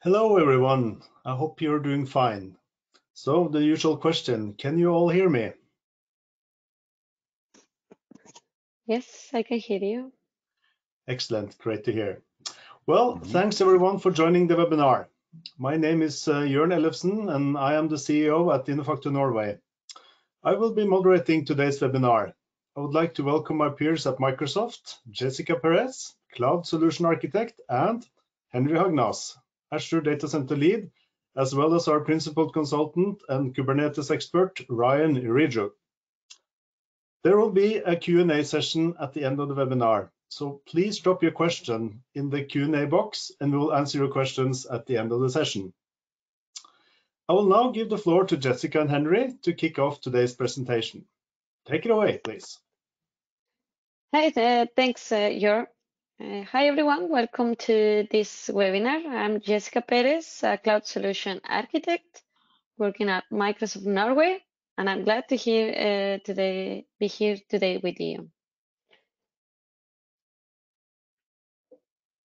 Hello, everyone. I hope you're doing fine. So the usual question, can you all hear me? Yes, I can hear you. Excellent, great to hear. Well, mm -hmm. thanks everyone for joining the webinar. My name is uh, Jørn Ellefsen and I am the CEO at Innofactor Norway. I will be moderating today's webinar. I would like to welcome my peers at Microsoft, Jessica Perez, Cloud Solution Architect, and Henry Hagnas, Azure Data Center Lead, as well as our Principal Consultant and Kubernetes expert, Ryan Irijo. There will be a Q&A session at the end of the webinar, so please drop your question in the Q&A box and we'll answer your questions at the end of the session. I will now give the floor to Jessica and Henry to kick off today's presentation. Take it away, please. Hey, uh, thanks, uh, Jörn. Uh, hi everyone, welcome to this webinar. I'm Jessica Perez, a cloud solution architect working at Microsoft Norway, and I'm glad to hear uh, today be here today with you.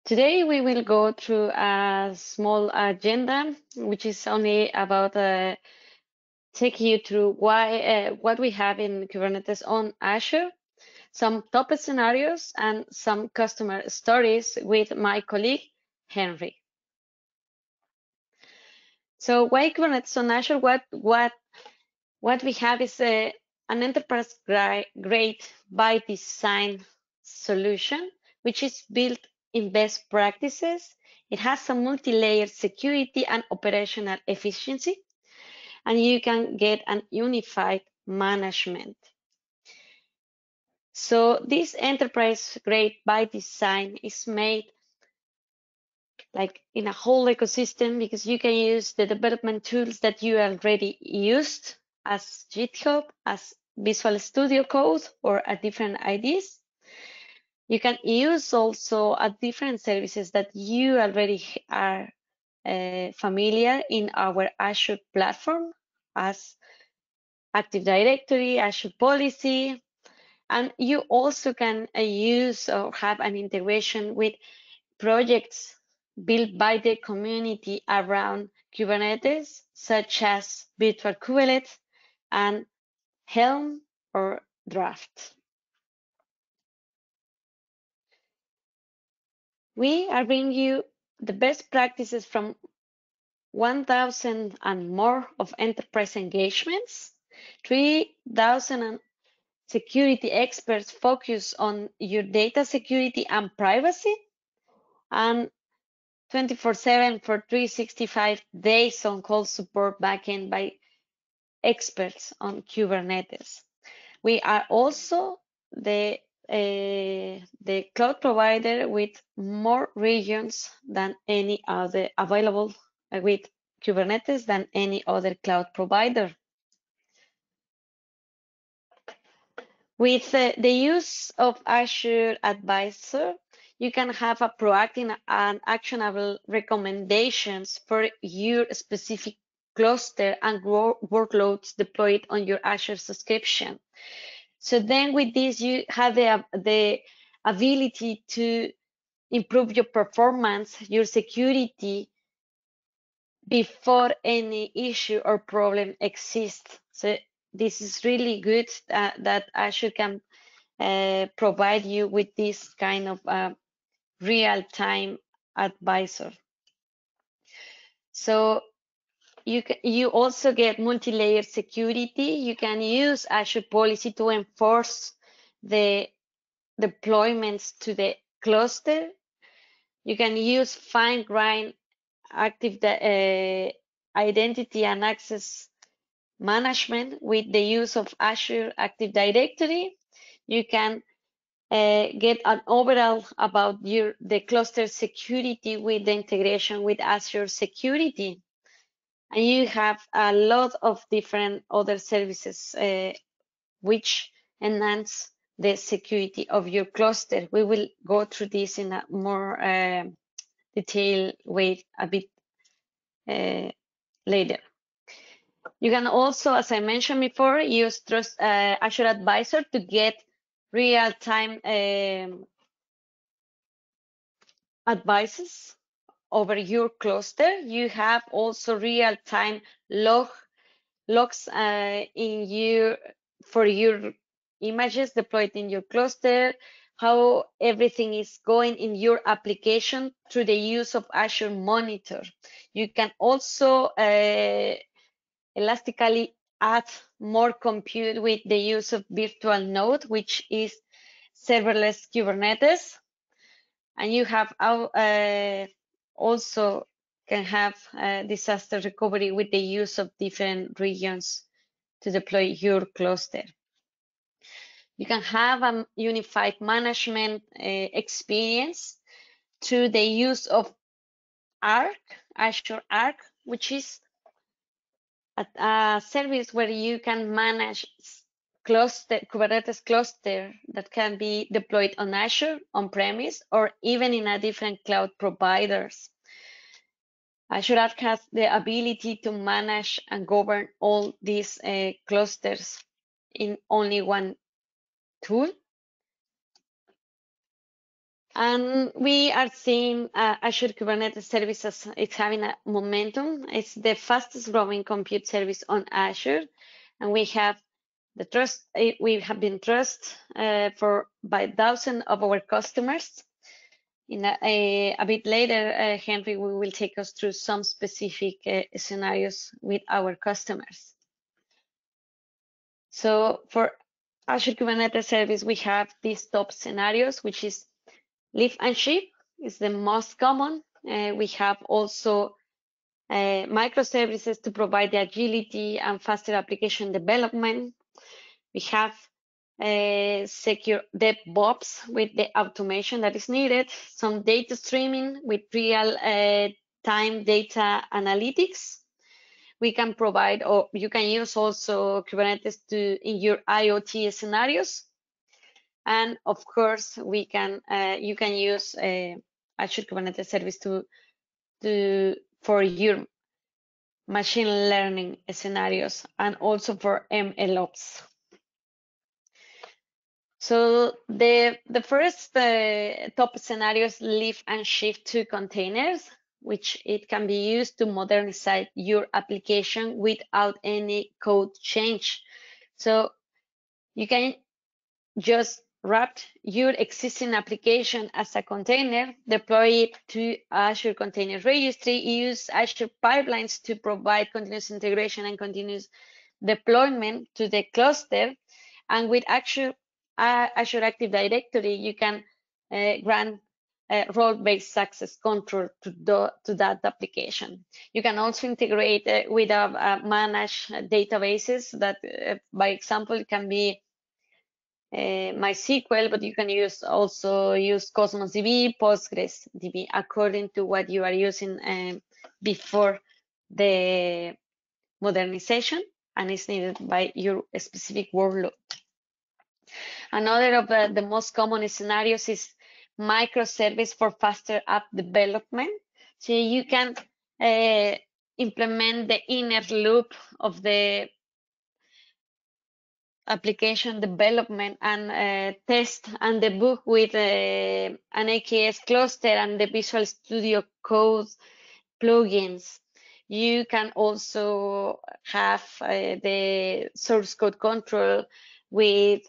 Today we will go through a small agenda, which is only about uh, you through why uh, what we have in Kubernetes on Azure some top scenarios and some customer stories with my colleague, Henry. So why Kubernetes on Azure? What, what, what we have is a, an enterprise grade by design solution, which is built in best practices. It has some multi-layer security and operational efficiency, and you can get an unified management. So this enterprise grade by design is made like in a whole ecosystem because you can use the development tools that you already used as GitHub, as Visual Studio Code, or a different IDs. You can use also a different services that you already are uh, familiar in our Azure platform as Active Directory, Azure Policy, and you also can uh, use or have an integration with projects built by the community around Kubernetes, such as Virtual Kubelet and Helm or Draft. We are bringing you the best practices from 1,000 and more of enterprise engagements, 3,000 security experts focus on your data security and privacy and 24-7 for 365 days on call support backend by experts on Kubernetes. We are also the uh, the cloud provider with more regions than any other available uh, with Kubernetes than any other cloud provider. With uh, the use of Azure Advisor, you can have a proactive and actionable recommendations for your specific cluster and workloads deployed on your Azure subscription. So then with this, you have the, the ability to improve your performance, your security before any issue or problem exists. So this is really good that, that Azure can uh, provide you with this kind of uh, real-time advisor. So you can, you also get multi-layer security. You can use Azure Policy to enforce the deployments to the cluster. You can use fine-grained active uh, identity and access management with the use of Azure Active Directory. You can uh, get an overall about your the cluster security with the integration with Azure Security. And you have a lot of different other services uh, which enhance the security of your cluster. We will go through this in a more uh, detailed way a bit uh, later. You can also, as I mentioned before, use Trust uh, Azure Advisor to get real-time um, advices over your cluster. You have also real-time log logs uh, in your for your images deployed in your cluster, how everything is going in your application through the use of Azure Monitor. You can also uh, elastically add more compute with the use of virtual node, which is serverless Kubernetes. And you have uh, also can have uh, disaster recovery with the use of different regions to deploy your cluster. You can have a unified management uh, experience through the use of Arc, Azure Arc, which is a, a service where you can manage cluster, Kubernetes cluster that can be deployed on Azure, on-premise, or even in a different cloud providers. Azure Arc has the ability to manage and govern all these uh, clusters in only one tool. And we are seeing uh, Azure Kubernetes services is having a momentum. It's the fastest growing compute service on Azure. And we have the trust, eh, we have been trusted uh, for by thousands of our customers. In a, a, a bit later, uh, Henry, we will take us through some specific uh, scenarios with our customers. So for Azure Kubernetes Service, we have these top scenarios, which is lift and shift is the most common. Uh, we have also uh, microservices to provide the agility and faster application development. We have uh, secure DevOps with the automation that is needed, some data streaming with real uh, time data analytics. We can provide, or you can use also Kubernetes to in your IoT scenarios. And of course, we can uh, you can use uh, Azure Kubernetes Service to to for your machine learning scenarios and also for MLOps. So the, the first uh, top scenarios lift and shift to containers, which it can be used to modernize your application without any code change. So you can just wrap your existing application as a container, deploy it to Azure Container Registry, use Azure pipelines to provide continuous integration and continuous deployment to the cluster. And with Azure uh, Azure Active Directory, you can uh, grant uh, role-based access control to, to that application. You can also integrate uh, with a, a managed databases that, uh, by example, can be uh, MySQL, but you can use also use Cosmos DB, Postgres DB, according to what you are using um, before the modernization and is needed by your specific workload. Another of the, the most common scenarios is microservice for faster app development. So you can uh, implement the inner loop of the application development and uh, test and debug with uh, an AKS cluster and the Visual Studio Code plugins. You can also have uh, the source code control with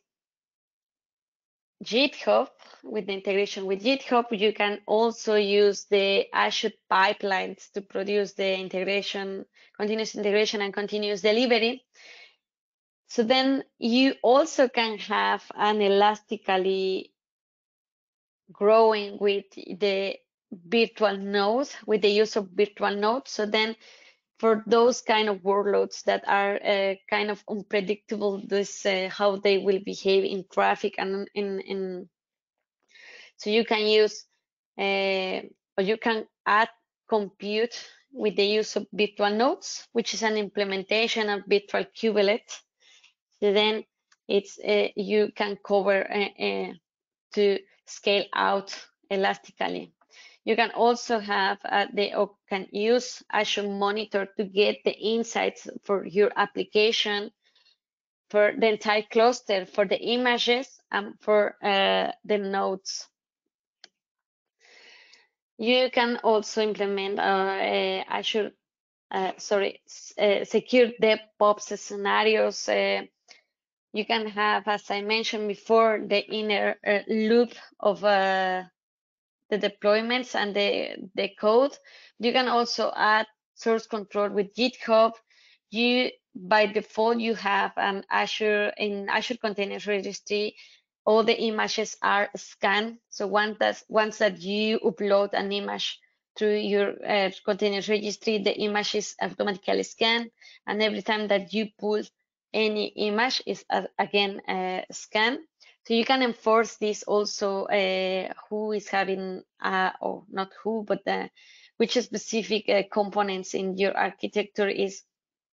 GitHub, with the integration with GitHub, you can also use the Azure pipelines to produce the integration, continuous integration and continuous delivery. So then you also can have an elastically growing with the virtual nodes, with the use of virtual nodes. So then for those kind of workloads that are uh, kind of unpredictable, this uh, how they will behave in traffic and in, in so you can use uh, or you can add compute with the use of virtual nodes, which is an implementation of virtual kubelet. Then it's uh, you can cover uh, uh, to scale out elastically. You can also have uh, the or can use Azure Monitor to get the insights for your application, for the entire cluster, for the images, and for uh, the nodes. You can also implement Azure, uh, sorry, uh, secure DevOps scenarios. Uh, you can have, as I mentioned before, the inner uh, loop of uh, the deployments and the, the code. You can also add source control with GitHub. You by default you have an Azure in Azure Containers Registry all the images are scanned. So once that, once that you upload an image through your uh, containers registry, the image is automatically scanned. And every time that you pull any image is again scanned. So you can enforce this also uh, who is having, uh, or not who, but the, which specific uh, components in your architecture is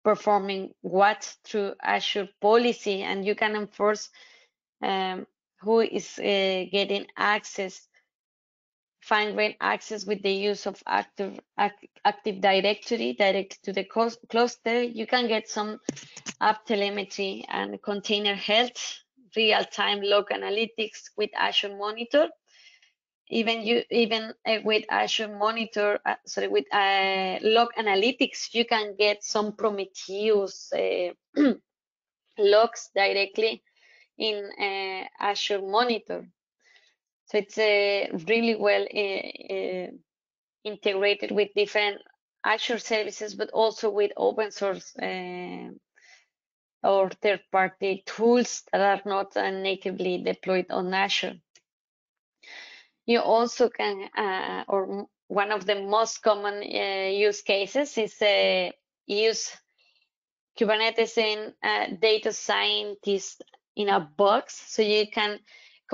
performing what through Azure policy. And you can enforce um, who is uh, getting access, fine-grained access with the use of active, active directory direct to the cluster. You can get some app telemetry and container health, real-time log analytics with Azure Monitor. Even you, even uh, with Azure Monitor, uh, sorry, with uh, log analytics, you can get some Prometheus uh, logs directly in uh, Azure Monitor. So it's uh, really well uh, integrated with different Azure services, but also with open source or third-party tools that are not natively deployed on Azure. You also can, uh, or one of the most common uh, use cases is uh, use Kubernetes in data scientist in a box so you can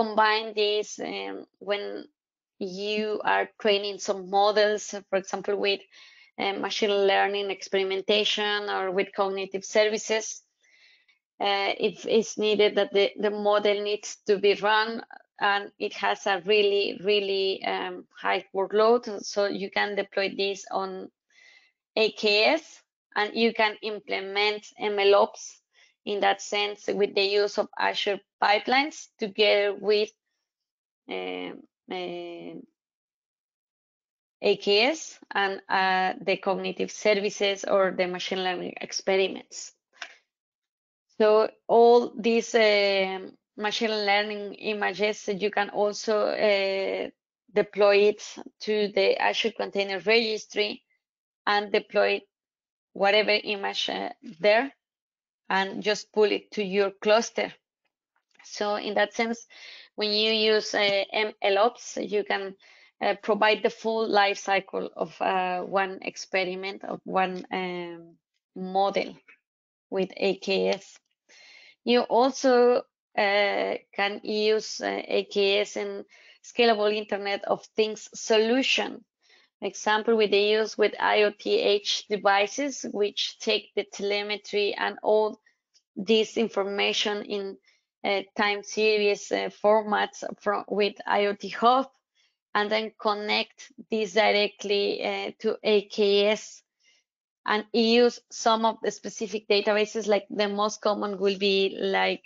combine this um, when you are training some models for example with uh, machine learning experimentation or with cognitive services uh, if it's needed that the, the model needs to be run and it has a really really um, high workload. So you can deploy this on AKS and you can implement MLOps in that sense with the use of Azure pipelines together with uh, uh, AKS and uh, the cognitive services or the machine learning experiments. So all these uh, machine learning images, you can also uh, deploy it to the Azure Container Registry and deploy whatever image uh, there and just pull it to your cluster. So in that sense, when you use uh, MLOps, you can uh, provide the full life cycle of uh, one experiment, of one um, model with AKS. You also uh, can use uh, AKS and scalable Internet of Things solution. Example with the use with IoT edge devices, which take the telemetry and all this information in uh, time series uh, formats from with IoT Hub, and then connect this directly uh, to AKS and use some of the specific databases. Like the most common will be like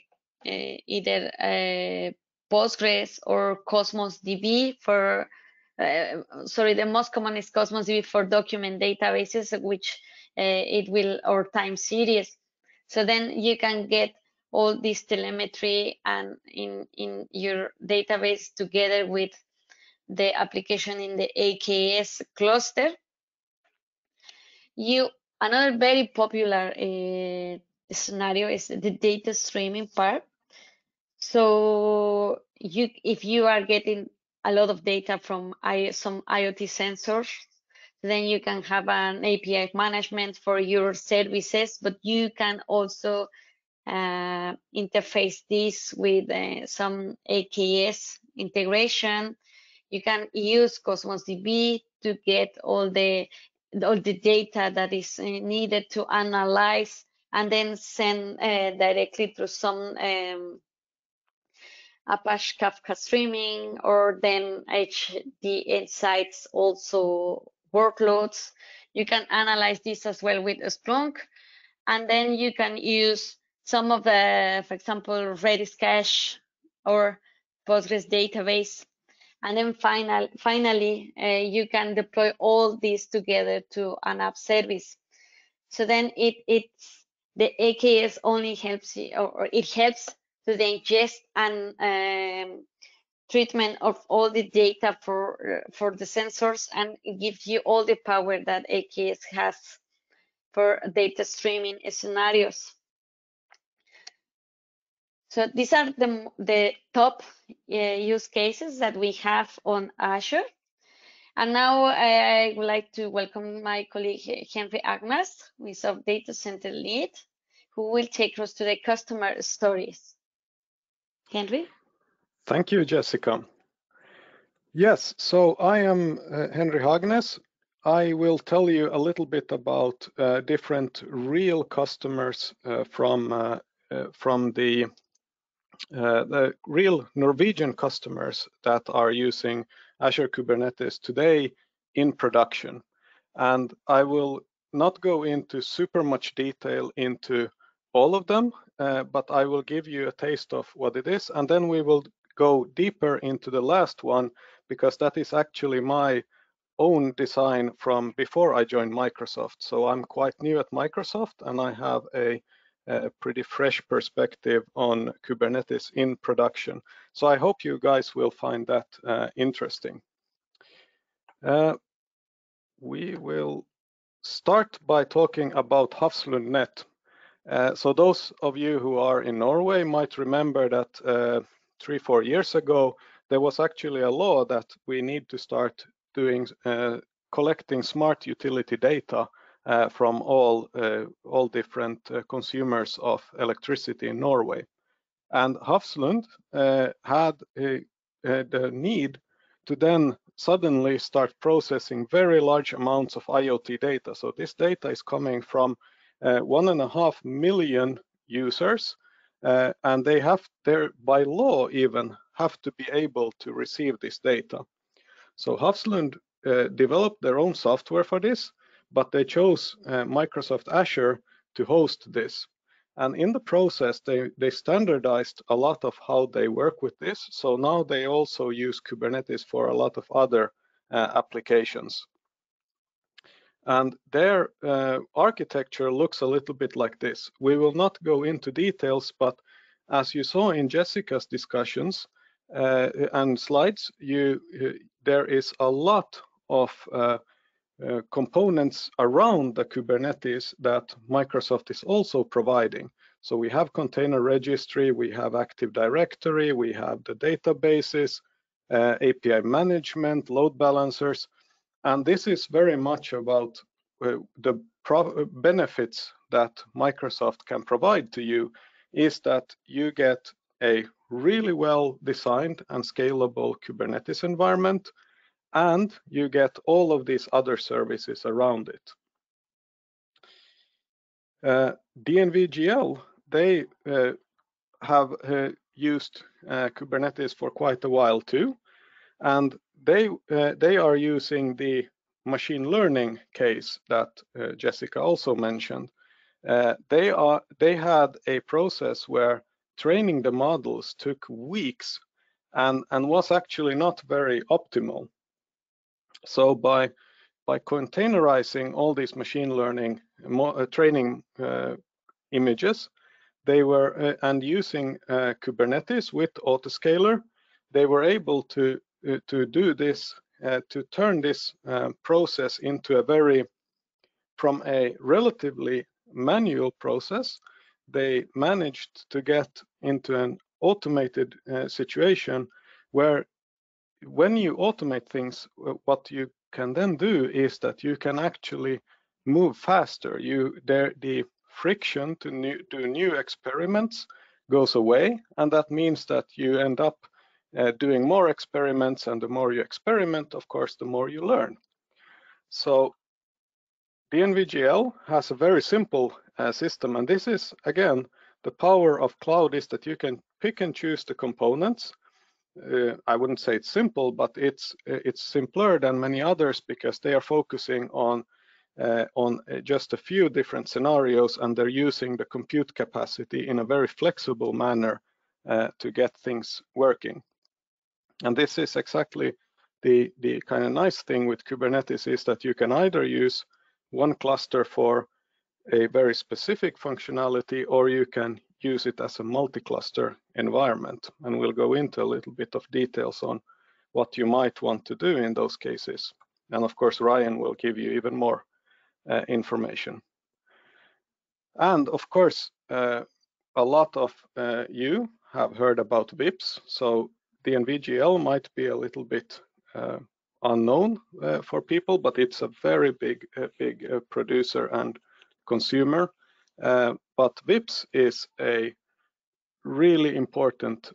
uh, either uh, Postgres or Cosmos DB for uh, sorry, the most common is Cosmos DB for document databases, which uh, it will, or time series. So then you can get all this telemetry and in, in your database together with the application in the AKS cluster. You Another very popular uh, scenario is the data streaming part. So you, if you are getting a lot of data from I, some IoT sensors. Then you can have an API management for your services, but you can also uh, interface this with uh, some AKS integration. You can use Cosmos DB to get all the all the data that is uh, needed to analyze and then send uh, directly to some um, Apache Kafka streaming or then HD Insights also workloads. You can analyze this as well with Splunk. And then you can use some of the, for example, Redis cache or Postgres database And then final, finally, uh, you can deploy all these together to an app service. So then it it's the AKS only helps you, or, or it helps to the ingest and um, treatment of all the data for for the sensors, and gives you all the power that AKS has for data streaming scenarios. So these are the, the top uh, use cases that we have on Azure. And now I would like to welcome my colleague Henry Agnes, who is our data center lead, who will take us to the customer stories. Henry? Thank you, Jessica. Yes, so I am uh, Henry Hagnes. I will tell you a little bit about uh, different real customers uh, from uh, uh, from the uh, the real Norwegian customers that are using Azure Kubernetes today in production. And I will not go into super much detail into all of them, uh, but I will give you a taste of what it is. And then we will go deeper into the last one, because that is actually my own design from before I joined Microsoft. So I'm quite new at Microsoft and I have a a pretty fresh perspective on Kubernetes in production. So I hope you guys will find that uh, interesting. Uh, we will start by talking about Hafslund Nett. Uh, so those of you who are in Norway might remember that uh, three, four years ago, there was actually a law that we need to start doing uh, collecting smart utility data uh, from all uh, all different consumers of electricity in Norway. And Hafslund had the need to then suddenly start processing very large amounts of IoT data. So this data is coming from one and a half million users, uh, and they have their by law even have to be able to receive this data. So Hafslund uh, developed their own software for this, but they chose uh, Microsoft Azure to host this. And in the process, they, they standardized a lot of how they work with this. So now they also use Kubernetes for a lot of other uh, applications. And their uh, architecture looks a little bit like this. We will not go into details, but as you saw in Jessica's discussions uh, and slides, you, uh, there is a lot of uh, uh, components around the Kubernetes that Microsoft is also providing. So we have container registry, we have Active Directory, we have the databases, uh, API management, load balancers, and this is very much about uh, the benefits that Microsoft can provide to you is that you get a really well designed and scalable Kubernetes environment and you get all of these other services around it. Uh, DNVGL, they uh, have uh, used uh, Kubernetes for quite a while too, and they uh, they are using the machine learning case that uh, Jessica also mentioned. they are they had a process where training the models took weeks and and was actually not very optimal. So by by containerizing all these machine learning uh, training uh, images, they were uh, and using uh, Kubernetes with Autoscaler, they were able to uh, to do this uh, to turn this uh, process into a very from a relatively manual process. They managed to get into an automated uh, situation where when you automate things, uh, what you can then do is that you can actually move faster. You there the friction to new, do new experiments goes away, and that means that you end up uh, doing more experiments, and the more you experiment, of course, the more you learn. So DNVGL has a very simple uh, system, and this is again the power of cloud is that you can pick and choose the components uh, I wouldn't say it's simple, but it's uh, it's simpler than many others because they are focusing on uh, on uh, just a few different scenarios and they're using the compute capacity in a very flexible manner uh, to get things working. And this is exactly the, the kind of nice thing with Kubernetes is that you can either use one cluster for a very specific functionality, or you can use it as a multi-cluster environment. And we'll go into a little bit of details on what you might want to do in those cases. And of course, Ryan will give you even more uh, information. And of course, uh, a lot of uh, you have heard about Vipps. So DNVGL might be a little bit uh, unknown uh, for people, but it's a very big, uh, big producer and consumer. but Vipps is a really important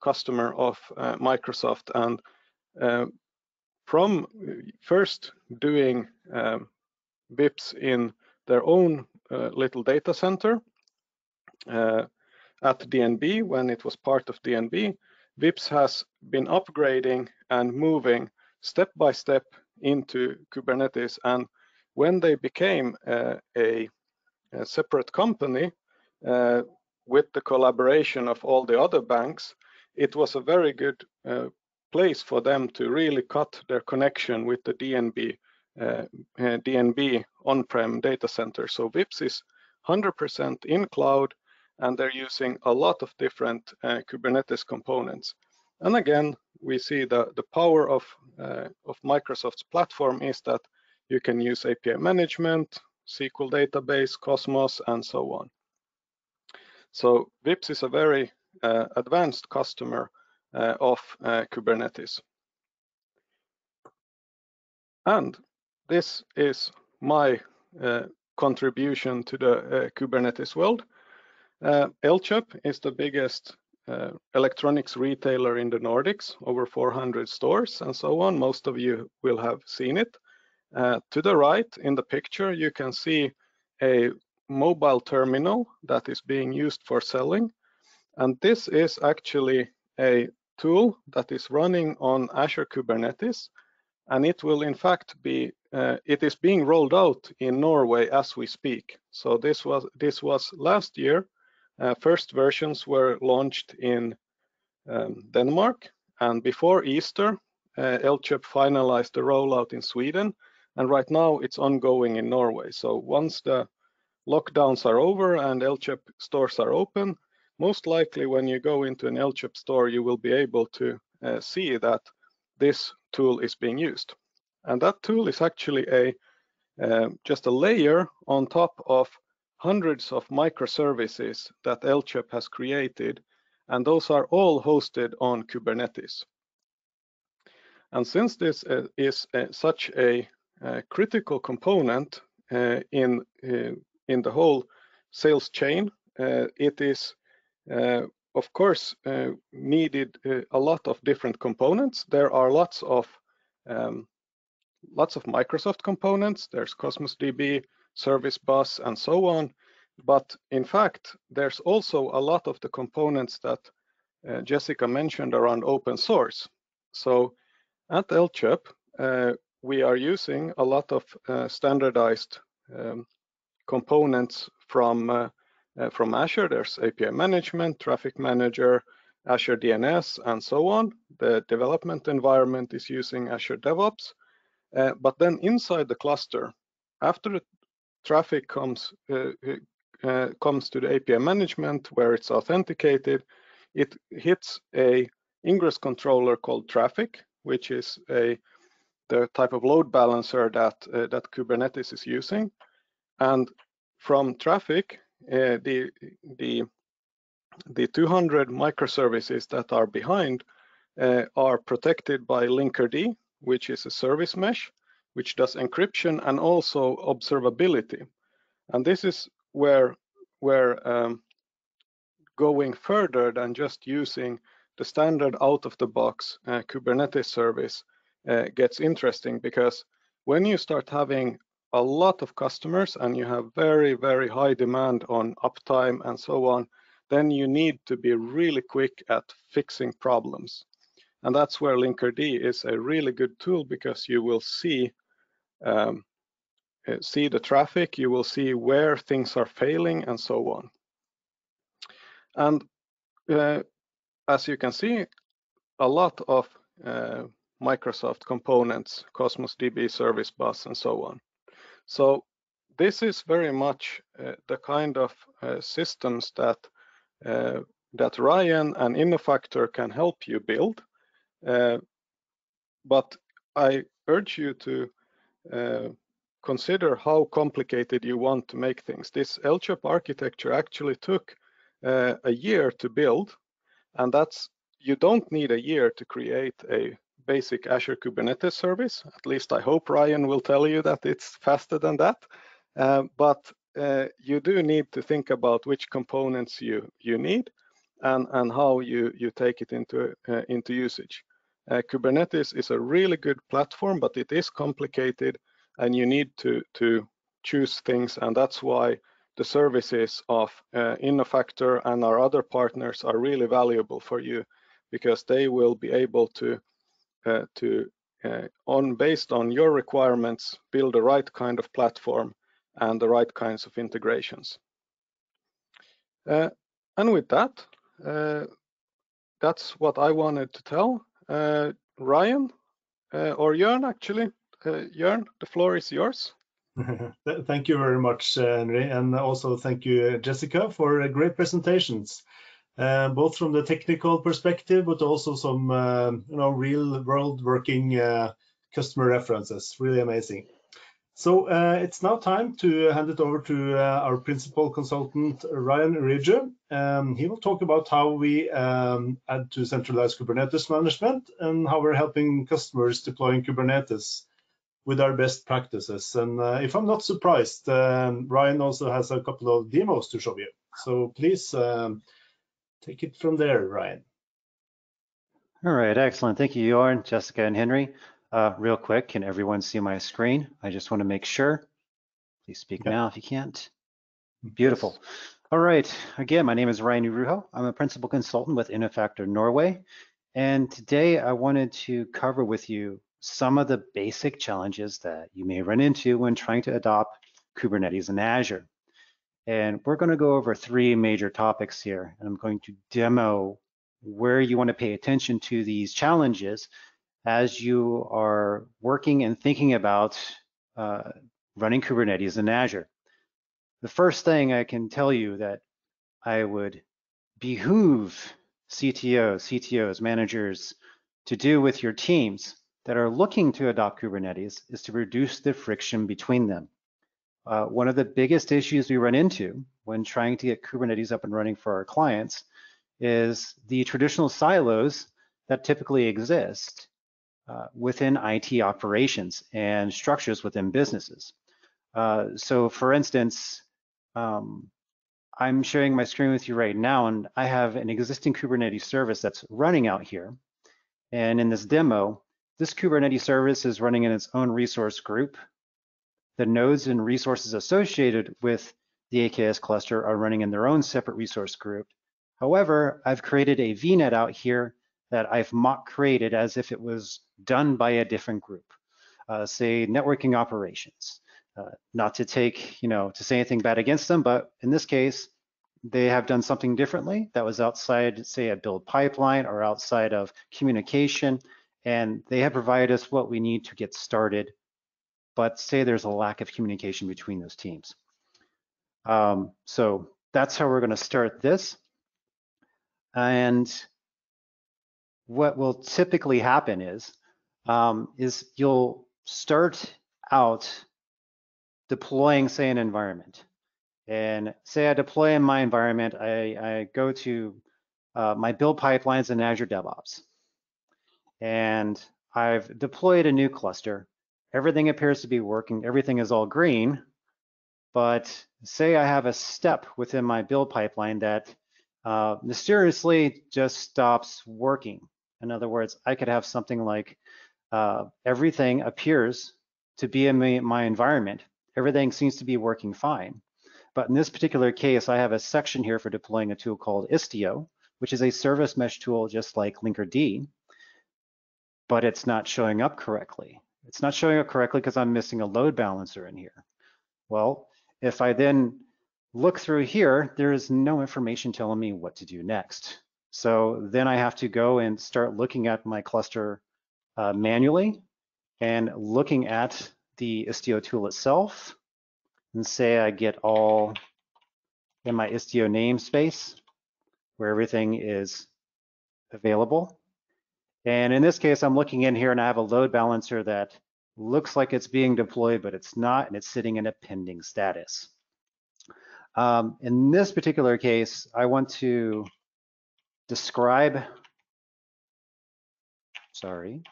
customer of Microsoft and from first doing um, Vipps in their own uh, little data center uh, at DNB when it was part of DNB, Vipps has been upgrading and moving step by step into Kubernetes. And when they became uh, a, a, separate company uh, with the collaboration of all the other banks, it was a very good uh, place for them to really cut their connection with the DNB uh, uh, DNB on-prem data center. So Vipps is 100% in cloud, and they're using a lot of different uh, Kubernetes components. And again, we see the, the power of, uh, of Microsoft's platform is that you can use API management, SQL database, Cosmos, and so on. So Vipps is a very uh, advanced customer uh, of uh, Kubernetes. And this is my uh, contribution to the Kubernetes world. Uh, Elkjøp is the biggest uh, electronics retailer in the Nordics, over 400 stores and so on. Most of you will have seen it. Uh, to the right in the picture, you can see a mobile terminal that is being used for selling. And this is actually a tool that is running on Azure Kubernetes. And it will in fact be, uh, it is being rolled out in Norway as we speak. So this was, this was last year first versions were launched in um, Denmark, and before Easter, uh, Elkjøp finalized the rollout in Sweden, and right now it's ongoing in Norway. So once the lockdowns are over and Elkjøp stores are open, most likely when you go into an Elkjøp store, you will be able to uh, see that this tool is being used. And that tool is actually a uh, just a layer on top of hundreds of microservices that Elkjøp has created, and those are all hosted on Kubernetes. And since this uh, is uh, such a uh, critical component uh, in, uh, in the whole sales chain, uh, it is, of course, needed a lot of different components. There are lots of um, lots of Microsoft components. There's Cosmos DB, service bus, and so on. But in fact, there's also a lot of the components that uh, Jessica mentioned around open source. So at Elkjøp, uh, we are using a lot of uh, standardized um, components from uh, uh, from Azure. There's API management, traffic manager, Azure DNS, and so on. The development environment is using Azure DevOps. Uh, but then inside the cluster, after traffic comes uh, uh, comes to the API management where it's authenticated, it hits a ingress controller called Traefik, which is a the type of load balancer that uh, that Kubernetes is using. And from Traefik, uh, the the the 200 microservices that are behind uh, are protected by Linkerd, which is a service mesh, which does encryption and also observability. And this is where where um, going further than just using the standard out-of-the-box uh, Kubernetes service uh, gets interesting because when you start having a lot of customers and you have very, very high demand on uptime and so on, then you need to be really quick at fixing problems. And that's where Linkerd is a really good tool because you will see um, uh, see the traffic, you will see where things are failing and so on. And uh, as you can see, a lot of uh, Microsoft components, Cosmos DB Service Bus, and so on. So this is very much uh, the kind of uh, systems that uh, that Ryan and Innofactor can help you build. Uh, but I urge you to uh, consider how complicated you want to make things. This Elkjøp architecture actually took uh, a year to build, and that's you don't need a year to create a basic Azure Kubernetes service. At least I hope Ryan will tell you that it's faster than that. Uh, but uh, you do need to think about which components you you need and and how you you take it into uh, into usage. Uh, Kubernetes is a really good platform, but it is complicated, and you need to to choose things, and that's why the services of uh, Innofactor and our other partners are really valuable for you because they will be able to uh, to uh, on based on your requirements build the right kind of platform and the right kinds of integrations. Uh, and with that, uh, that's what I wanted to tell. Uh, Ryan uh, or Jörn, actually. Jörn, the floor is yours. thank you very much, Henry, and also thank you, Jessica, for great presentations. Uh, both from the technical perspective, but also some uh, you know real world working uh, customer references. Really amazing. So uh, it's now time to hand it over to uh, our principal consultant, Ryan Ridge. Um, he will talk about how we um, add to centralized Kubernetes management and how we're helping customers deploying Kubernetes with our best practices. And uh, if I'm not surprised, um, Ryan also has a couple of demos to show you. So please um, take it from there, Ryan. All right, excellent. Thank you, Jorn, Jessica, and Henry. Uh, real quick, can everyone see my screen? I just want to make sure. Please speak now if you can't. Beautiful. All right, again, my name is Ryan Uruho. I'm a principal consultant with Innofactor Norway. And today I wanted to cover with you some of the basic challenges that you may run into when trying to adopt Kubernetes in Azure. And we're going to go over three major topics here. And I'm going to demo where you want to pay attention to these challenges as you are working and thinking about uh, running Kubernetes in Azure. The first thing I can tell you that I would behoove CTOs, CTOs, managers to do with your teams that are looking to adopt Kubernetes is to reduce the friction between them. Uh, one of the biggest issues we run into when trying to get Kubernetes up and running for our clients is the traditional silos that typically exist uh, within IT operations and structures within businesses. Uh, so for instance, um, I'm sharing my screen with you right now, and I have an existing Kubernetes service that's running out here. And in this demo, this Kubernetes service is running in its own resource group. The nodes and resources associated with the AKS cluster are running in their own separate resource group. However, I've created a VNet out here that I've mock created as if it was done by a different group, uh, say networking operations. Uh, not to take, you know, to say anything bad against them, but in this case, they have done something differently that was outside, say, a build pipeline or outside of communication, and they have provided us what we need to get started. But say there's a lack of communication between those teams. Um, so that's how we're going to start this. And what will typically happen is, um, is you'll start out deploying, say, an environment. And say I deploy in my environment, I, I go to uh, my build pipelines in Azure DevOps. And I've deployed a new cluster. Everything appears to be working. Everything is all green. But say I have a step within my build pipeline that uh, mysteriously just stops working. In other words, I could have something like uh, everything appears to be in my, my environment. Everything seems to be working fine. But in this particular case, I have a section here for deploying a tool called Istio, which is a service mesh tool just like Linkerd, but it's not showing up correctly. It's not showing up correctly because I'm missing a load balancer in here. Well, if I then look through here, there is no information telling me what to do next. So then I have to go and start looking at my cluster uh, manually and looking at the Istio tool itself and say I get all in my Istio namespace where everything is available. And in this case, I'm looking in here and I have a load balancer that looks like it's being deployed, but it's not, and it's sitting in a pending status. Um, in this particular case, I want to describe, sorry,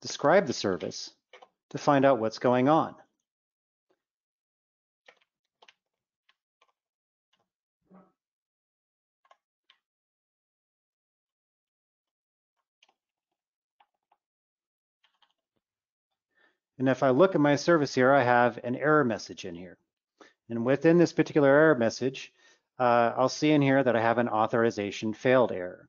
describe the service to find out what's going on. And if I look at my service here, I have an error message in here. And within this particular error message, uh, I'll see in here that I have an authorization failed error.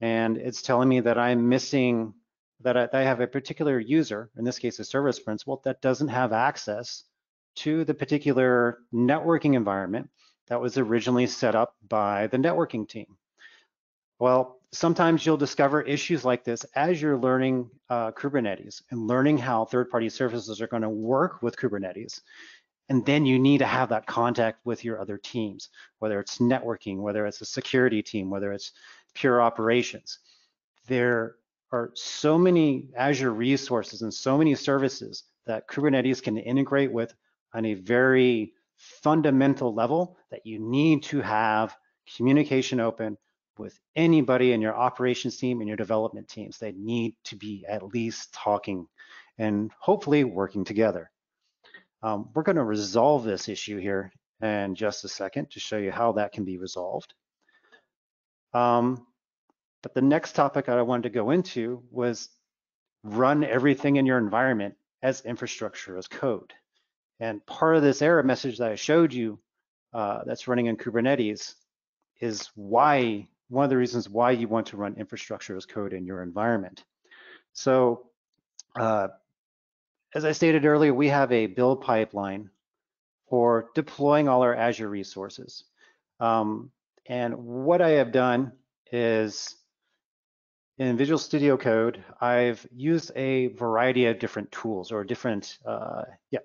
And it's telling me that I'm missing, that I, that I have a particular user, in this case a service principal, that doesn't have access to the particular networking environment that was originally set up by the networking team. Well, sometimes you'll discover issues like this as you're learning uh, Kubernetes and learning how third-party services are going to work with Kubernetes. And then you need to have that contact with your other teams, whether it's networking, whether it's a security team, whether it's pure operations. There are so many Azure resources and so many services that Kubernetes can integrate with on a very fundamental level that you need to have communication open with anybody in your operations team and your development teams. They need to be at least talking and hopefully working together. Um, we're going to resolve this issue here in just a second to show you how that can be resolved. Um, but the next topic that I wanted to go into was run everything in your environment as infrastructure as code. And part of this error message that I showed you uh, that's running in Kubernetes is why one of the reasons why you want to run infrastructure as code in your environment. So uh, as I stated earlier, we have a build pipeline for deploying all our Azure resources. Um, and what I have done is in Visual Studio Code, I've used a variety of different tools or different, uh, yeah,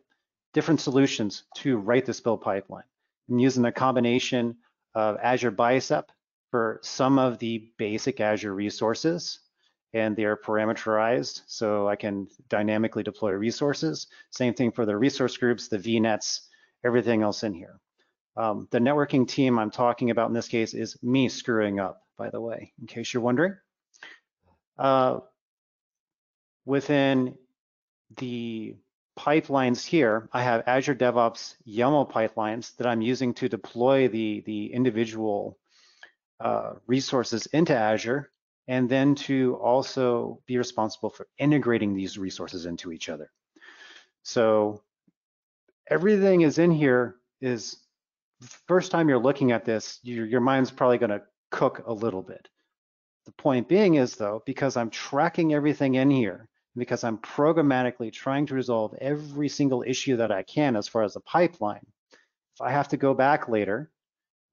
different solutions to write this build pipeline. I'm using a combination of Azure Bicep for some of the basic Azure resources and they're parameterized so I can dynamically deploy resources. Same thing for the resource groups, the VNets, everything else in here. Um, the networking team I'm talking about in this case is me screwing up, by the way, in case you're wondering. Uh, within the pipelines here, I have Azure DevOps YAML pipelines that I'm using to deploy the, the individual uh, resources into Azure, and then to also be responsible for integrating these resources into each other. So everything is in here is first time you're looking at this, your, your mind's probably going to cook a little bit. The point being is though, because I'm tracking everything in here, because I'm programmatically trying to resolve every single issue that I can as far as the pipeline, if I have to go back later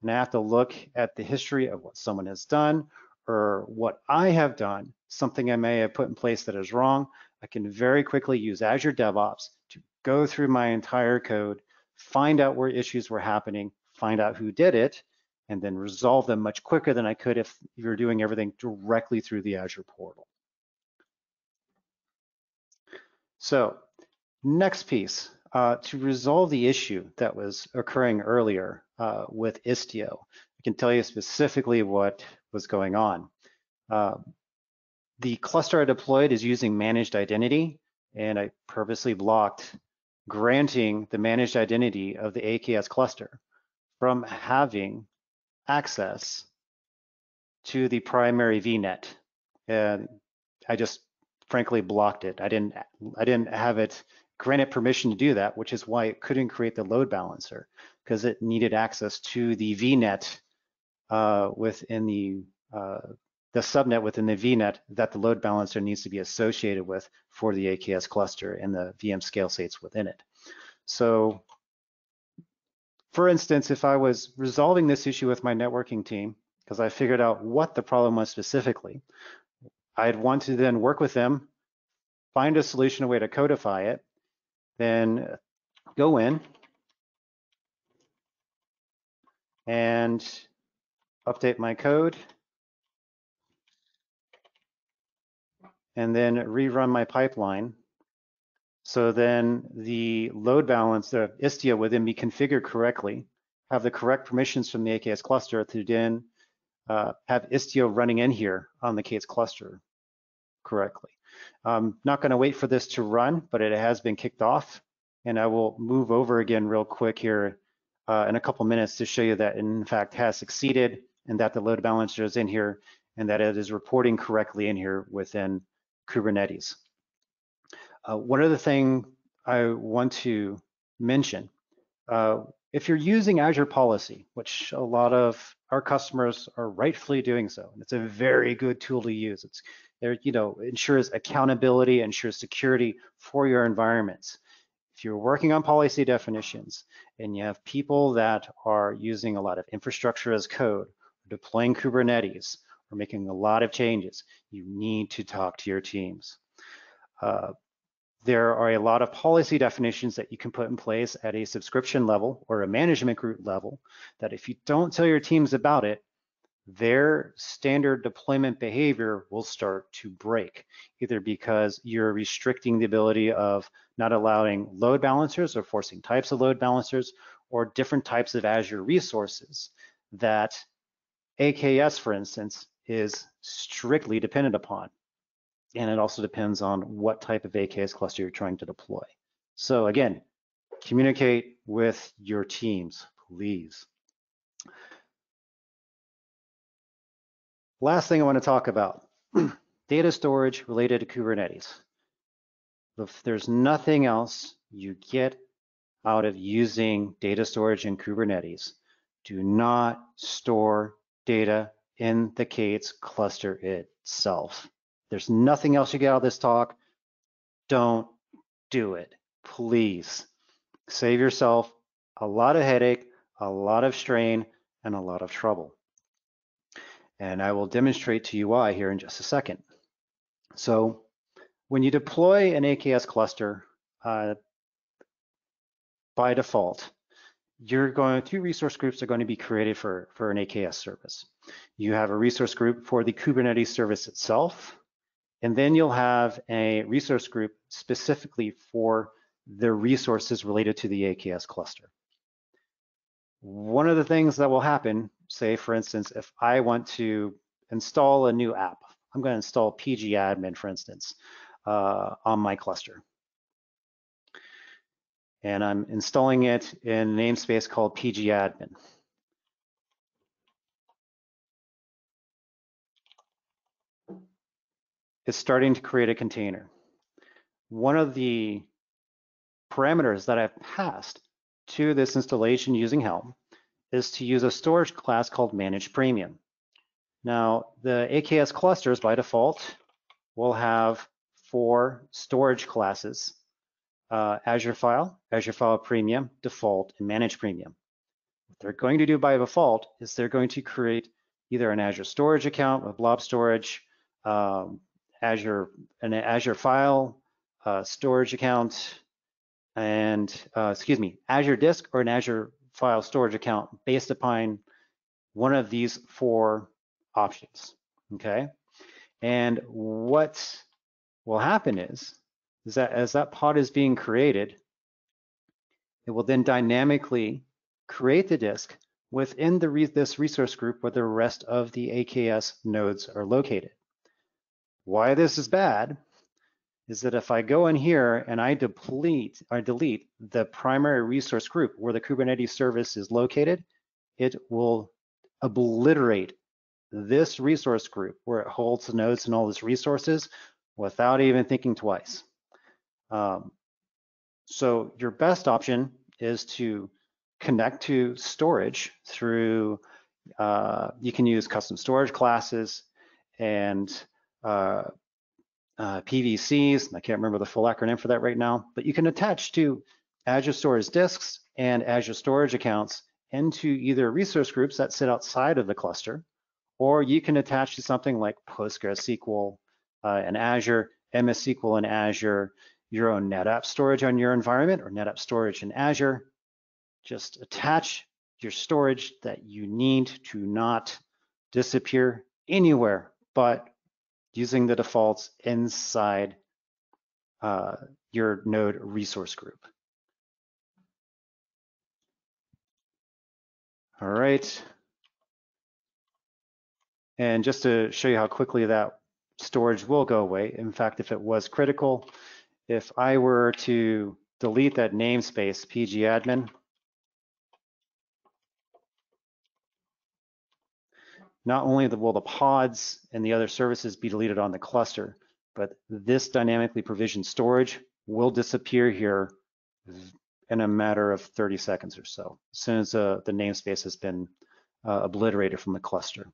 and I have to look at the history of what someone has done or what I have done, something I may have put in place that is wrong, I can very quickly use Azure DevOps to go through my entire code, find out where issues were happening, find out who did it, and then resolve them much quicker than I could if you're doing everything directly through the Azure portal. So next piece, uh, to resolve the issue that was occurring earlier uh, with Istio. I can tell you specifically what was going on. Uh, the cluster I deployed is using managed identity, and I purposely blocked granting the managed identity of the AKS cluster from having access to the primary VNet. And I just frankly blocked it. I didn't I didn't have it granted permission to do that, which is why it couldn't create the load balancer because it needed access to the VNet uh, within the uh, the subnet within the VNet that the load balancer needs to be associated with for the AKS cluster and the VM scale sets within it. So for instance, if I was resolving this issue with my networking team, because I figured out what the problem was specifically. I'd want to then work with them, find a solution, a way to codify it, then go in and update my code and then rerun my pipeline. So then the load balance, the Istio would then be configured correctly, have the correct permissions from the AKS cluster to then uh, have Istio running in here on the K8s cluster correctly. I'm not going to wait for this to run, but it has been kicked off. And I will move over again real quick here uh, in a couple minutes to show you that in fact has succeeded and that the load balancer is in here and that it is reporting correctly in here within Kubernetes. Uh, one other thing I want to mention, uh, if you're using Azure Policy, which a lot of our customers are rightfully doing so, and it's a very good tool to use. It's there, you know, ensures accountability, ensures security for your environments. If you're working on policy definitions and you have people that are using a lot of infrastructure as code, deploying Kubernetes, or making a lot of changes, you need to talk to your teams. Uh, there are a lot of policy definitions that you can put in place at a subscription level or a management group level that if you don't tell your teams about it, their standard deployment behavior will start to break, either because you're restricting the ability of not allowing load balancers or forcing types of load balancers or different types of Azure resources that AKS, for instance, is strictly dependent upon. And it also depends on what type of AKS cluster you're trying to deploy. So again, communicate with your teams, please. Last thing I want to talk about, data storage related to Kubernetes. If there's nothing else you get out of using data storage in Kubernetes, do not store data in the K8s cluster itself. There's nothing else you get out of this talk. Don't do it, please. Save yourself a lot of headache, a lot of strain, and a lot of trouble. And I will demonstrate to you why here in just a second. So when you deploy an AKS cluster, uh, by default, you're going, two resource groups are going to be created for, for an AKS service. You have a resource group for the Kubernetes service itself, and then you'll have a resource group specifically for the resources related to the AKS cluster. One of the things that will happen, say for instance, if I want to install a new app, I'm going to install pgadmin, for instance, uh, on my cluster and I'm installing it in a namespace called pgadmin. It's starting to create a container. One of the parameters that I've passed to this installation using Helm is to use a storage class called Manage Premium. Now, the AKS clusters by default will have four storage classes uh, Azure File, Azure File Premium, Default, and Manage Premium. What they're going to do by default is they're going to create either an Azure Storage account with Blob Storage, um, Azure an Azure File uh, storage account, and uh, excuse me, Azure Disk or an Azure File storage account based upon one of these four options. Okay, and what will happen is is that as that pod is being created, it will then dynamically create the disk within the re this resource group where the rest of the AKS nodes are located. Why this is bad is that if I go in here and I deplete delete the primary resource group where the Kubernetes service is located, it will obliterate this resource group where it holds the nodes and all these resources without even thinking twice. Um, so your best option is to connect to storage through, uh, you can use custom storage classes and uh, uh, PVCs. I can't remember the full acronym for that right now, but you can attach to Azure Storage disks and Azure Storage accounts into either resource groups that sit outside of the cluster or you can attach to something like PostgreSQL uh, and Azure, MS SQL and Azure, your own NetApp storage on your environment or NetApp storage in Azure. Just attach your storage that you need to not disappear anywhere but using the defaults inside uh, your node resource group. All right. And just to show you how quickly that storage will go away, in fact, if it was critical, if I were to delete that namespace pgadmin, not only will the pods and the other services be deleted on the cluster, but this dynamically provisioned storage will disappear here in a matter of 30 seconds or so, as soon as uh, the namespace has been uh, obliterated from the cluster.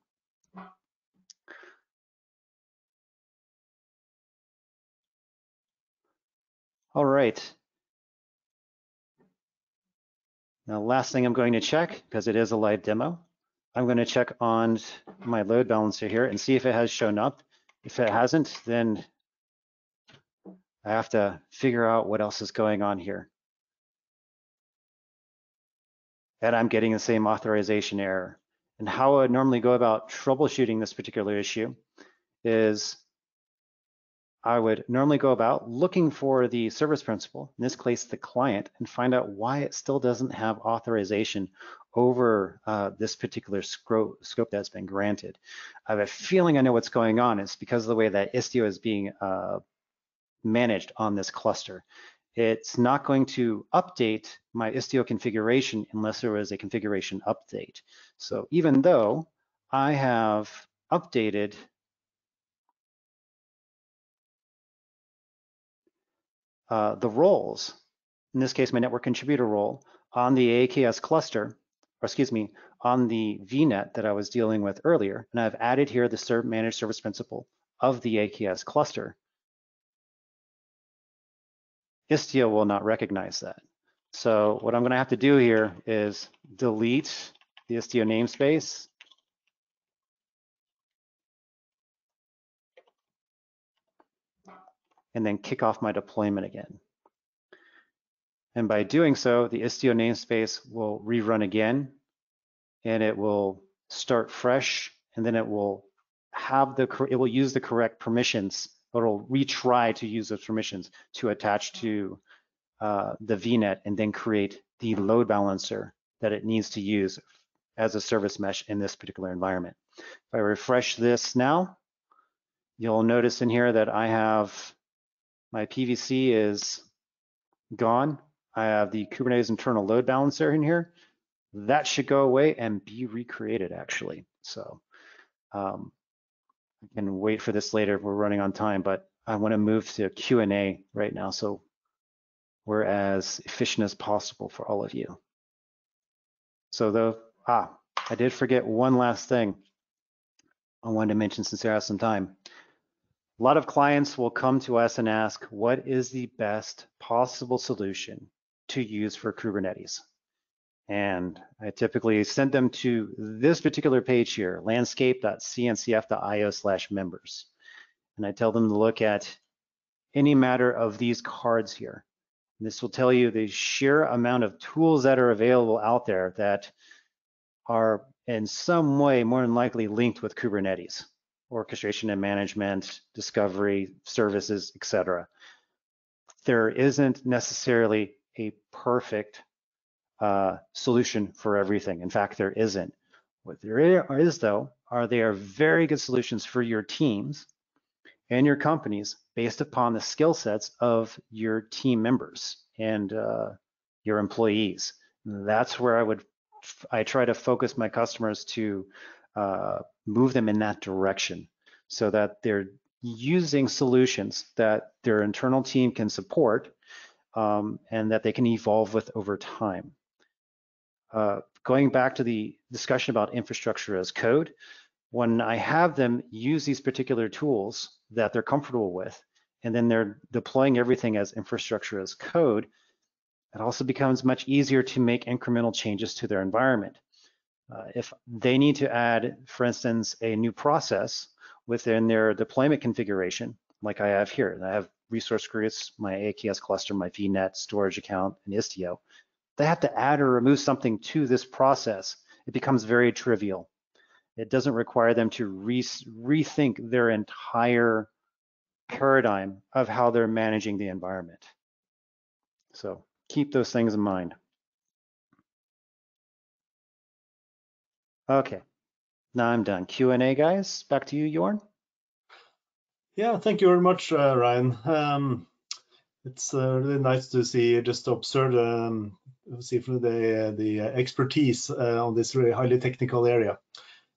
All right. Now, last thing I'm going to check, because it is a live demo, I'm going to check on my load balancer here and see if it has shown up. If it hasn't, then I have to figure out what else is going on here. And I'm getting the same authorization error. And how I would normally go about troubleshooting this particular issue is I would normally go about looking for the service principal, in this case, the client, and find out why it still doesn't have authorization over uh, this particular scope, scope that's been granted. I have a feeling I know what's going on. It's because of the way that Istio is being uh, managed on this cluster. It's not going to update my Istio configuration unless there is a configuration update. So even though I have updated uh, the roles, in this case, my network contributor role on the AKS cluster, or excuse me, on the VNet that I was dealing with earlier, and I've added here the serve managed service principal of the AKS cluster. Istio will not recognize that. So what I'm going to have to do here is delete the Istio namespace. And then kick off my deployment again. And by doing so, the Istio namespace will rerun again and it will start fresh and then it will have the, it will use the correct permissions or it'll retry to use those permissions to attach to uh, the VNet and then create the load balancer that it needs to use as a service mesh in this particular environment. If I refresh this now, you'll notice in here that I have my PVC is gone. I have the Kubernetes internal load balancer in here. That should go away and be recreated actually. So um, I can wait for this later if we're running on time, but I want to move to Q&A right now so we're as efficient as possible for all of you. So though, ah, I did forget one last thing I wanted to mention since there have some time. A lot of clients will come to us and ask, what is the best possible solution to use for Kubernetes? And I typically send them to this particular page here, landscape.cncf.io slash members. And I tell them to look at any matter of these cards here. And this will tell you the sheer amount of tools that are available out there that are in some way more than likely linked with Kubernetes, orchestration and management, discovery, services, etc. There isn't necessarily a perfect uh, solution for everything. In fact, there isn't. What there is, though, are there very good solutions for your teams and your companies based upon the skill sets of your team members and uh, your employees. That's where I would, I try to focus my customers to uh, move them in that direction so that they're using solutions that their internal team can support um, and that they can evolve with over time. Uh, going back to the discussion about infrastructure as code, when I have them use these particular tools that they're comfortable with, and then they're deploying everything as infrastructure as code, it also becomes much easier to make incremental changes to their environment. Uh, if they need to add, for instance, a new process within their deployment configuration, like I have here, I have resource groups, my AKS cluster, my VNet storage account, and Istio. They have to add or remove something to this process. It becomes very trivial. It doesn't require them to re rethink their entire paradigm of how they're managing the environment. So keep those things in mind. Okay, now I'm done. Q&A, guys. Back to you, Jorn. Yeah, thank you very much, uh, Ryan. Um, it's uh, really nice to see, just observe, um, see the the expertise uh, on this really highly technical area.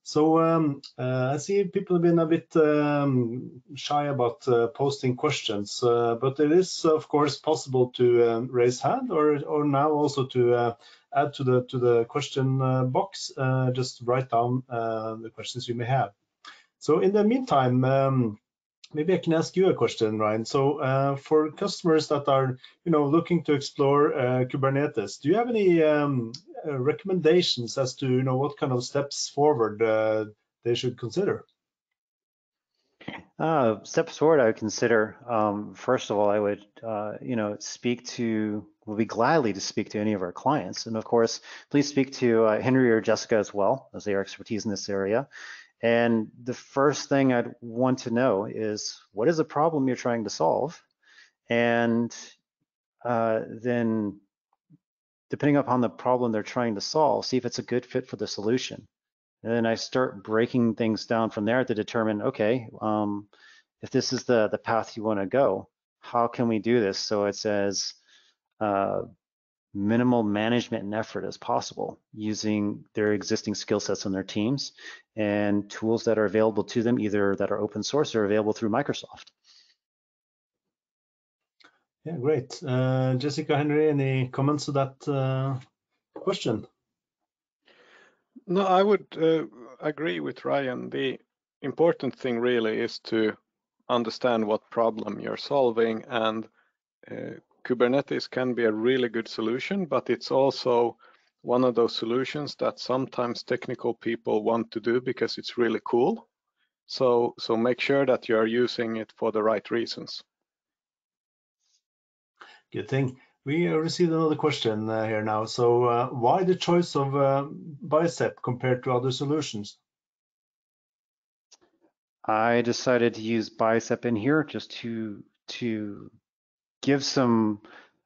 So um, uh, I see people have been a bit um, shy about uh, posting questions, uh, but it is of course possible to um, raise hand or or now also to uh, add to the to the question uh, box. Uh, just write down the questions you may have. So in the meantime, um, maybe I can ask you a question, Ryan. So for customers that are you know looking to explore Kubernetes, do you have any um, uh, recommendations as to you know what kind of steps forward uh, they should consider? Uh, steps forward, I would consider. Um, first of all, I would uh, you know speak to. We'll be gladly to speak to any of our clients, and of course, please speak to uh, Henry or Jessica as well, as they are expertise in this area. And the first thing I'd want to know is what is the problem you're trying to solve, and uh, then depending upon the problem they're trying to solve, see if it's a good fit for the solution. And then I start breaking things down from there to determine, okay, um, if this is the, the path you want to go, how can we do this so it's as uh, minimal management and effort as possible using their existing skill sets on their teams and tools that are available to them, either that are open source or available through Microsoft. Yeah, great. Uh, Jessica Henry, any comments to that uh, question? No, I would uh, agree with Ryan. The important thing really is to understand what problem you're solving and uh, Kubernetes can be a really good solution, but it's also one of those solutions that sometimes technical people want to do because it's really cool. So, so make sure that you're using it for the right reasons. Good thing. We received another question uh, here now. So uh, why the choice of uh, Bicep compared to other solutions? I decided to use Bicep in here just to to give some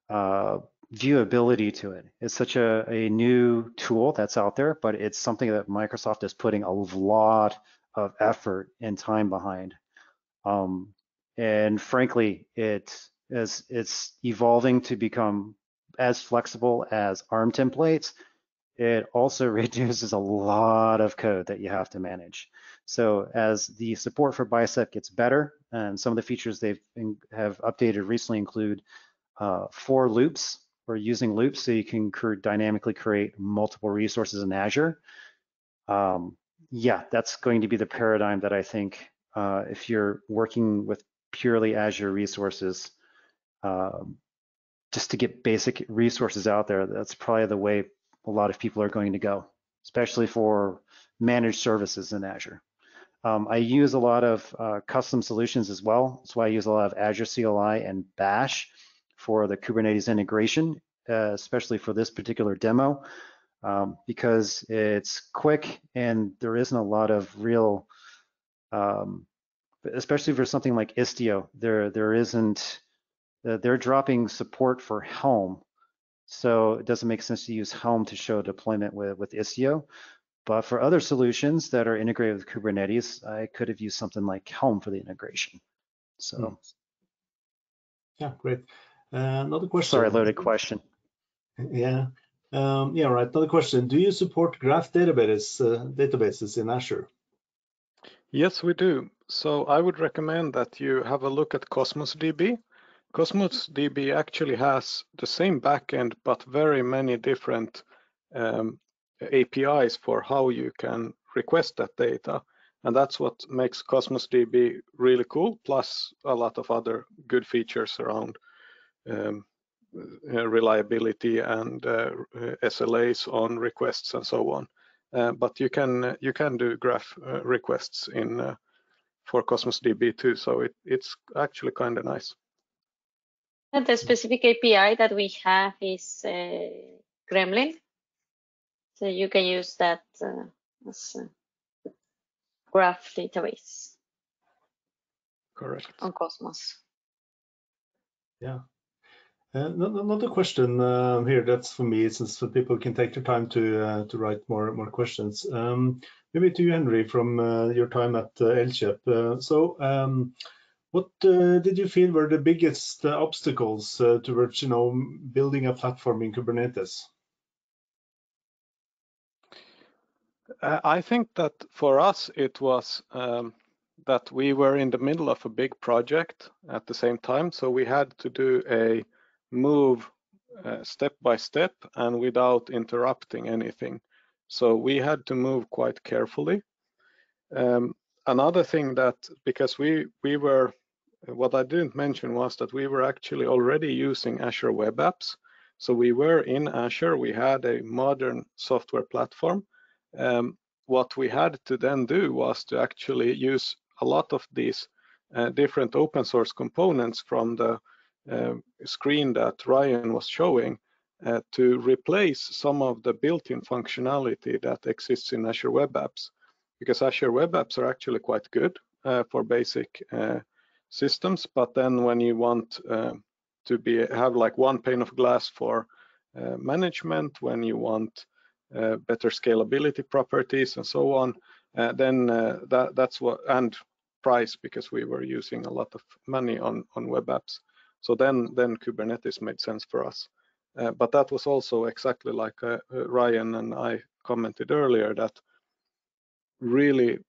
uh, viewability to it. It's such a, a new tool that's out there, but it's something that Microsoft is putting a lot of effort and time behind. Um, and frankly, it as it's evolving to become as flexible as ARM templates, it also reduces a lot of code that you have to manage. So as the support for Bicep gets better, and some of the features they've in, have updated recently include uh, for loops or using loops so you can dynamically create multiple resources in Azure. Um, yeah, that's going to be the paradigm that I think uh, if you're working with purely Azure resources, um, just to get basic resources out there, that's probably the way a lot of people are going to go, especially for managed services in Azure. Um, I use a lot of uh, custom solutions as well. That's why I use a lot of Azure CLI and Bash for the Kubernetes integration, uh, especially for this particular demo, um, because it's quick and there isn't a lot of real, um, especially for something like Istio, there there isn't they're dropping support for Helm. So it doesn't make sense to use Helm to show deployment with, with Istio. But for other solutions that are integrated with Kubernetes, I could have used something like Helm for the integration. So. Hmm. Yeah, great. Uh, another question. Sorry, loaded question. Yeah. Um, yeah, right. Another question. Do you support graph databases, uh, databases in Azure? Yes, we do. So I would recommend that you have a look at Cosmos DB. Cosmos DB actually has the same backend, but very many different um, APIs for how you can request that data. And that's what makes Cosmos DB really cool, plus a lot of other good features around um, uh, reliability and uh, SLAs on requests and so on. uh, but you can you can do graph uh, requests in uh, for Cosmos DB too. So it, it's actually kind of nice. The specific API that we have is uh, Gremlin. So you can use that uh, as a graph database Correct. on Cosmos. Yeah. Uh, another question uh, here that's for me, since people can take their time to uh, to write more more questions. Um, maybe to you, Henry, from uh, your time at uh, Elkjøp. Uh, so, um, what uh, did you feel were the biggest obstacles towards, you know, building a platform in Kubernetes? I think that for us it was um, that we were in the middle of a big project at the same time, so we had to do a move uh, step by step and without interrupting anything. So we had to move quite carefully. Um, another thing that because we we were what I didn't mention was that we were actually already using Azure Web Apps. So we were in Azure, we had a modern software platform. Um, what we had to then do was to actually use a lot of these uh, different open source components from the uh, screen that Ryan was showing uh, to replace some of the built-in functionality that exists in Azure Web Apps because Azure Web Apps are actually quite good uh, for basic uh, systems but then when you want uh, to be have like one pane of glass for uh, management when you want better scalability properties and so on then that that's what and price because we were using a lot of money on on web apps. So then then kubernetes made sense for us. Uh, but that was also exactly like uh, uh, Ryan and I commented earlier that really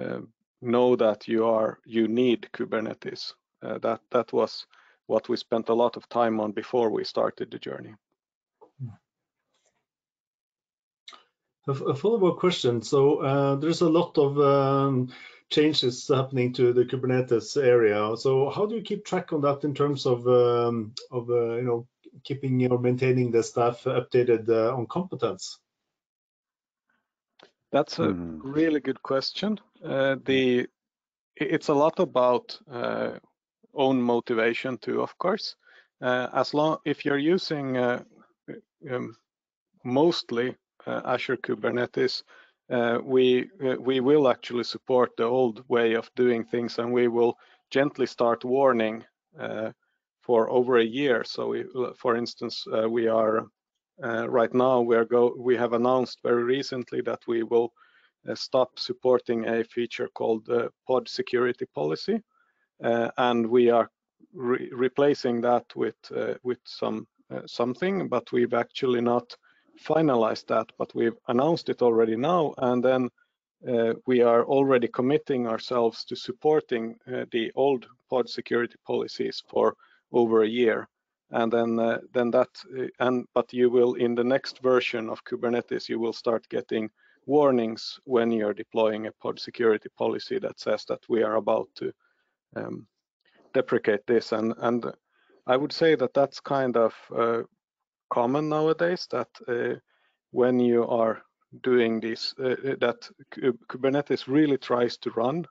uh, know that you are you need Kubernetes. Uh, that that was what we spent a lot of time on before we started the journey. A, follow-up question. So uh, there's a lot of um, changes happening to the Kubernetes area. So how do you keep track on that in terms of um, of you know keeping or maintaining the staff updated uh, on competence? That's a mm. really good question. Uh, the it's a lot about uh, own motivation too, of course. Uh, as long if you're using uh, um, mostly uh, Azure Kubernetes, we we will actually support the old way of doing things, and we will gently start warning for over a year. So, we, for instance, uh, we are uh, right now we are go we have announced very recently that we will uh, stop supporting a feature called pod security policy, uh, and we are re replacing that with uh, with some uh, something, but we've actually not finalized that, but we've announced it already now, and then. we are already committing ourselves to supporting the old pod security policies for over a year and then uh, then that uh, and but you will in the next version of kubernetes you will start getting warnings when you're deploying a pod security policy that says that we are about to um, deprecate this. And and i would say that that's kind of uh, common nowadays that uh, when you are doing this uh, that kubernetes really tries to run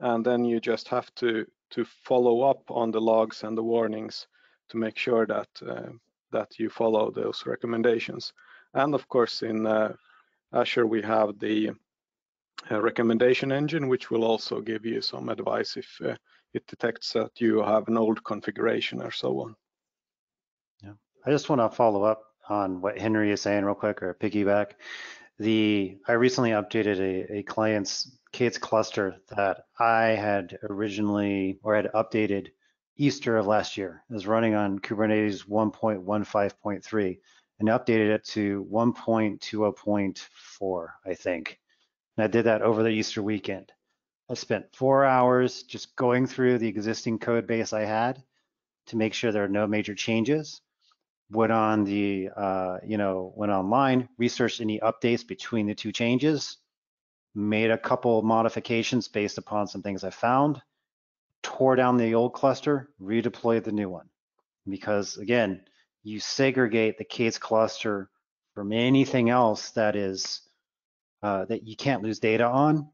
and then you just have to to follow up on the logs and the warnings to make sure that uh, that you follow those recommendations. And of course, in uh, Azure, we have the uh, recommendation engine, which will also give you some advice if it detects that you have an old configuration or so on. Yeah, I just want to follow up on what Henry is saying real quick or piggyback. The I recently updated a, a client's K8s cluster that I had originally or had updated Easter of last year. It was running on Kubernetes 1.15.3 and updated it to 1.20.4, I think. And I did that over the Easter weekend. I spent four hours just going through the existing code base I had to make sure there are no major changes. Went on the, uh, you know, went online, researched any updates between the two changes, made a couple modifications based upon some things I found, tore down the old cluster, redeployed the new one. Because again, you segregate the K8s cluster from anything else that is uh, that you can't lose data on,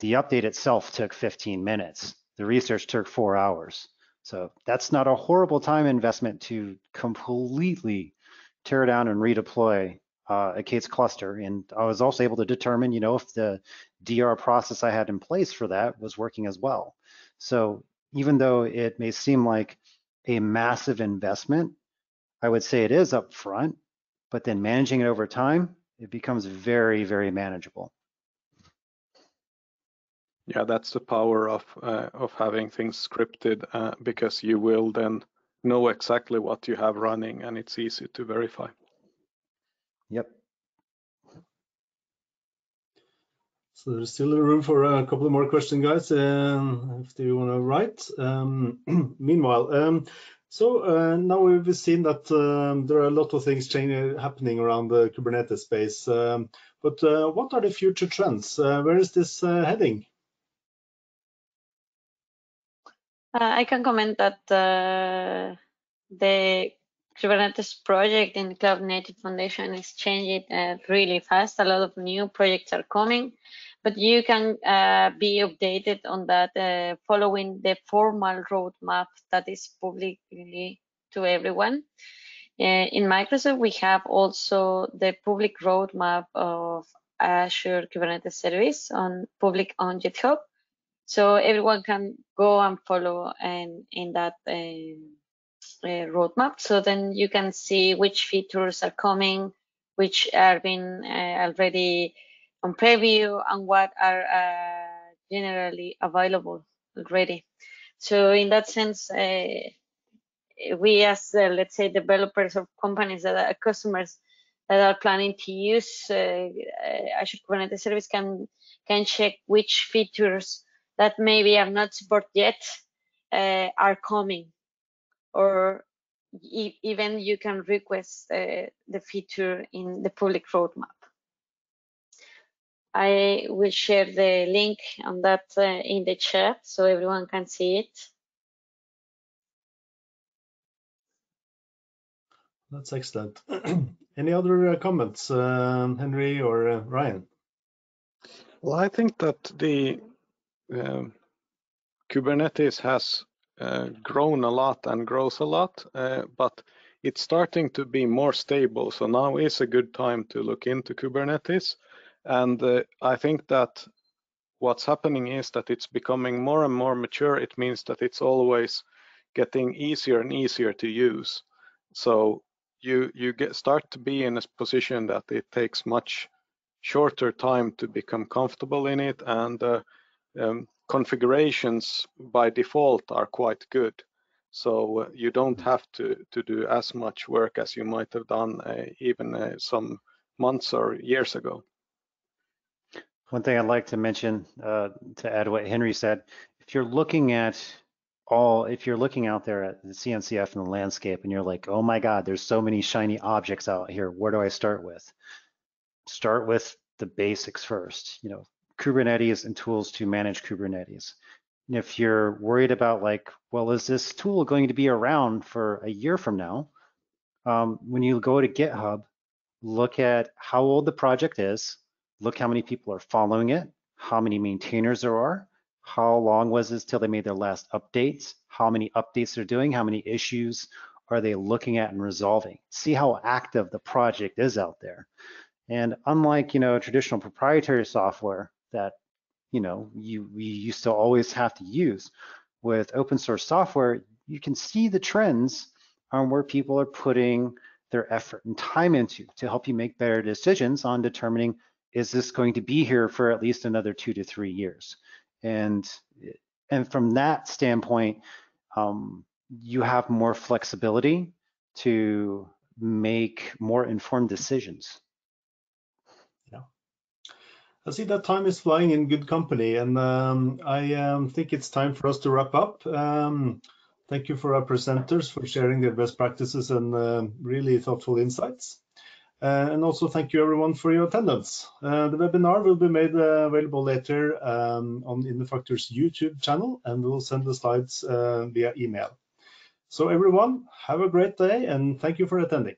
the update itself took 15 minutes. The research took four hours. So that's not a horrible time investment to completely tear down and redeploy uh, a K8s cluster. And I was also able to determine, you know, if the DR process I had in place for that was working as well. So even though it may seem like a massive investment, I would say it is upfront, but then managing it over time, it becomes very, very manageable. Yeah, that's the power of uh, of having things scripted uh, because you will then know exactly what you have running and it's easy to verify. Yep. So there's still room for a couple of more questions, guys, um, if you want to write. Um, meanwhile, um, so uh, now we've seen that um, there are a lot of things changing, happening around the Kubernetes space. Um, but uh, what are the future trends? Uh, where is this uh, heading? Uh, I can comment that uh, the Kubernetes project in Cloud Native Foundation is changing really fast. A lot of new projects are coming but you can uh, be updated on that uh, following the formal roadmap that is publicly to everyone. Uh, in Microsoft, we have also the public roadmap of Azure Kubernetes Service on public on GitHub. So everyone can go and follow and in that um, uh, roadmap. So then you can see which features are coming, which are being uh, already on preview and what are uh, generally available already. So in that sense, uh, we as uh, let's say developers of companies that are customers that are planning to use uh, uh, Azure Kubernetes Service can can check which features that maybe are not supported yet uh, are coming, or e even you can request the feature in the public roadmap. I will share the link on that uh, in the chat so everyone can see it. That's excellent. Any other uh, comments, uh, Henry or uh, Ryan? Well, I think that the um, Kubernetes has uh, grown a lot and grows a lot, uh, but it's starting to be more stable. So now is a good time to look into Kubernetes. And uh, I think that what's happening is that it's becoming more and more mature. It means that it's always getting easier and easier to use. So you you get start to be in a position that it takes much shorter time to become comfortable in it and uh, um, configurations by default are quite good. So uh, you don't have to, to do as much work as you might have done uh, even uh, some months or years ago. One thing I'd like to mention uh, to add what Henry said, if you're looking at all, if you're looking out there at the CNCF and the landscape and you're like, oh my God, there's so many shiny objects out here, where do I start with? Start with the basics first, you know, Kubernetes and tools to manage Kubernetes. And if you're worried about like, well, is this tool going to be around for a year from now? Um, when you go to GitHub, look at how old the project is, look how many people are following it, how many maintainers there are, how long was this till they made their last updates, how many updates they're doing, how many issues are they looking at and resolving. See how active the project is out there. And unlike, you know, traditional proprietary software that, you know, you we used to always have to use, with open source software, you can see the trends on where people are putting their effort and time into to help you make better decisions on determining is this going to be here for at least another two to three years? And, and from that standpoint, um, you have more flexibility to make more informed decisions. I see that time is flying in good company, and um, I um, think it's time for us to wrap up. Um, thank you for our presenters for sharing their best practices and uh, really thoughtful insights. Uh, and also thank you everyone for your attendance. Uh, the webinar will be made uh, available later um, on Innofactor's YouTube channel and we'll send the slides uh, via email. So everyone, have a great day and thank you for attending.